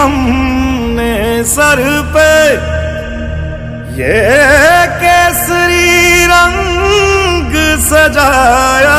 हमने सर पे ये केसरी रंग सजाया।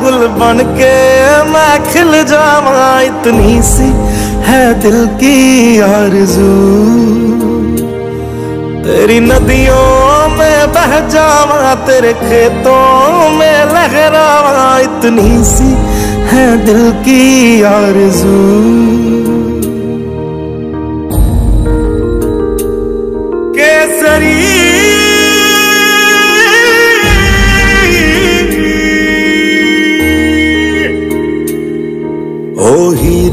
गुल बन के मैं खिल जावा इतनी सी है दिल की आरज़ू। तेरी नदियों में बह जावा, तेरे खेतों में लहरावा इतनी सी है दिल की आरज़ू।